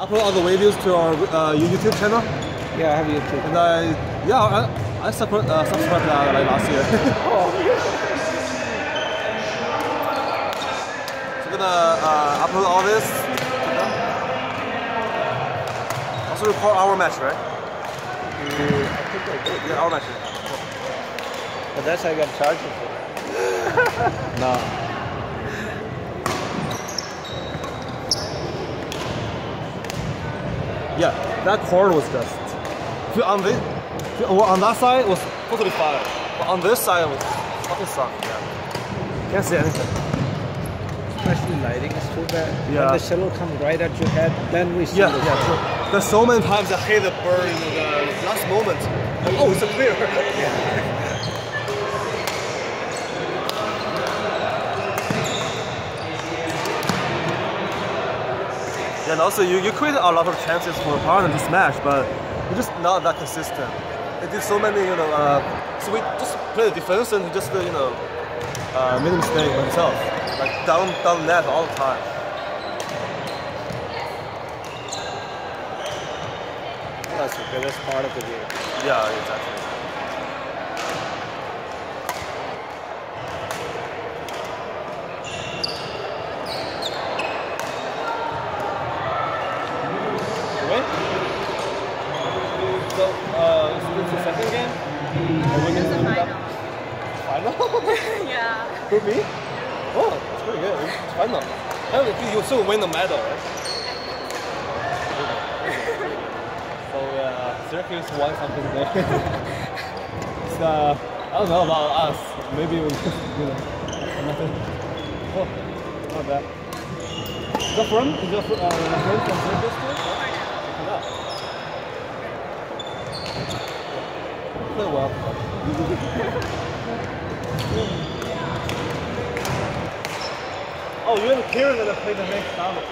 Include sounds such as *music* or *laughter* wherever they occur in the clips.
upload all the videos to our uh, YouTube channel. Yeah, I have YouTube. And I, yeah, I, I subscribed, uh, subscribed uh, like last year. *laughs* so gonna uh, upload all this. Also record our match, right? Yeah, our match. But that's how I got charged for. *laughs* No. Yeah, that cord was just. On this, on that side was totally fine, but on this side was fucking sucked. Yeah, can't see anything. Especially lighting is too bad. Yeah. When the shuttle comes right at your head, then we see Yeah, the yeah, true. There's so many times I hate the bird in the last moment. Oh, it's a clear. Yeah, *laughs* and also you, you create a lot of chances for partner to smash, but you're just not that consistent. They did so many, you know, uh, so we just play the defense and just, uh, you know, uh, made a mistake by himself. Like down, down net all the time. That's okay. That's part of the game. Yeah, exactly. Win? So, uh, is this the second game? Are we It's the gonna final? *laughs* yeah. Who me? Oh, it's pretty good. It's final. Oh, you- you still win the medal, right? *laughs* so, uh, Syracuse won something there. *laughs* it's, uh, I don't know about us. Maybe we just, you know, nothing. Oh, not bad. Is that from? Is that from, uh, from Syracuse too? Yeah. Well. Oh, you're the Kieran that played the next novel.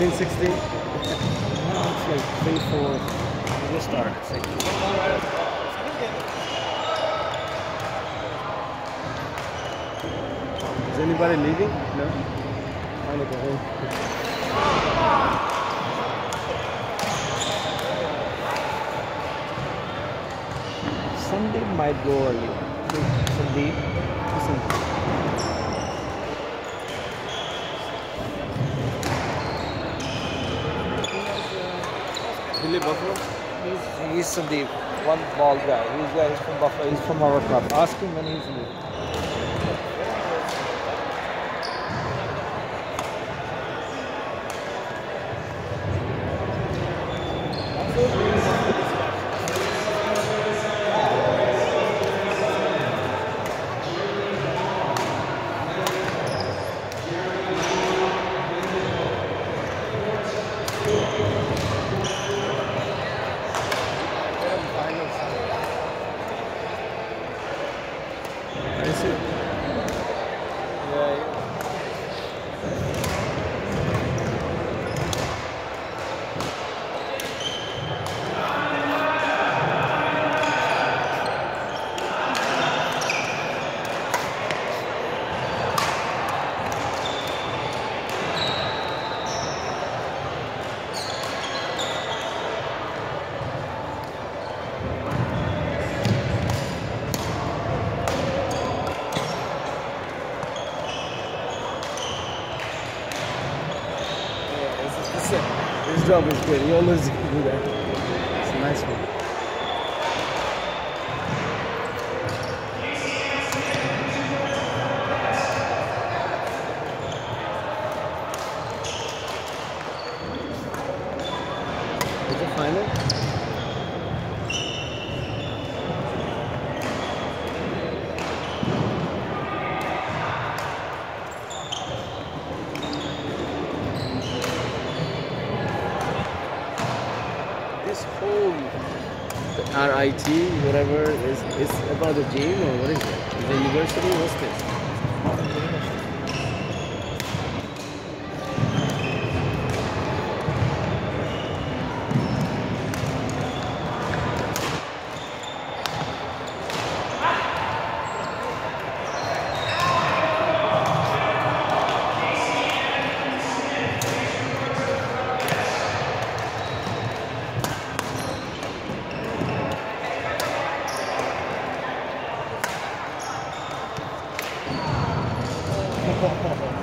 15, 16. Now it's like 3 4. We'll start. Is anybody leaving? No? I want to go home. Sunday might go early. Sunday. Billy Buffalo? He's, he's Sandeep, one bald guy. He's, uh, he's from Buffalo. He's from our club. Ask him when he's leaving. Drop is good. You always do that. It's a nice one. Did you find it? This whole RIT, whatever, is is about the gym or what is it? the university? What's this? Oh, *laughs*